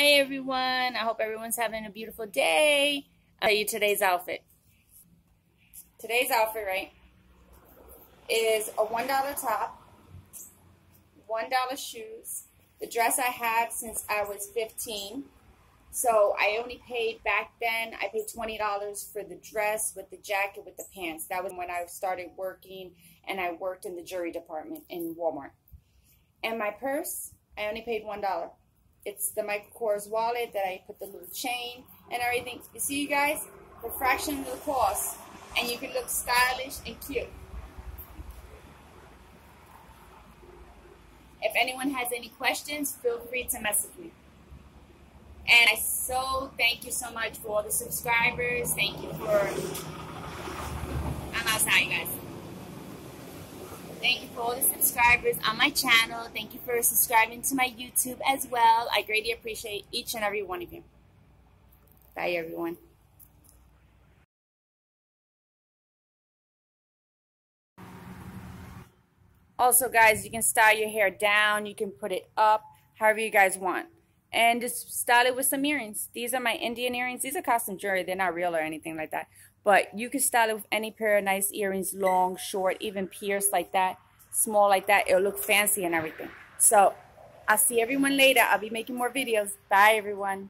Hi everyone. I hope everyone's having a beautiful day. I'll tell you today's outfit. Today's outfit, right, is a $1 top, $1 shoes, the dress I had since I was 15. So I only paid back then, I paid $20 for the dress with the jacket with the pants. That was when I started working and I worked in the jewelry department in Walmart. And my purse, I only paid $1. It's the Michael Kors wallet that I put the little chain and everything. You see, you guys, the fraction of the cost, and you can look stylish and cute. If anyone has any questions, feel free to message me. And I so thank you so much for all the subscribers. Thank you for. I'm outside, you guys. Thank you for all the subscribers on my channel. Thank you for subscribing to my YouTube as well. I greatly appreciate each and every one of you. Bye, everyone. Also, guys, you can style your hair down. You can put it up, however you guys want. And just style it with some earrings. These are my Indian earrings. These are costume jewelry. They're not real or anything like that. But you can style it with any pair of nice earrings, long, short, even pierced like that, small like that. It'll look fancy and everything. So I'll see everyone later. I'll be making more videos. Bye, everyone.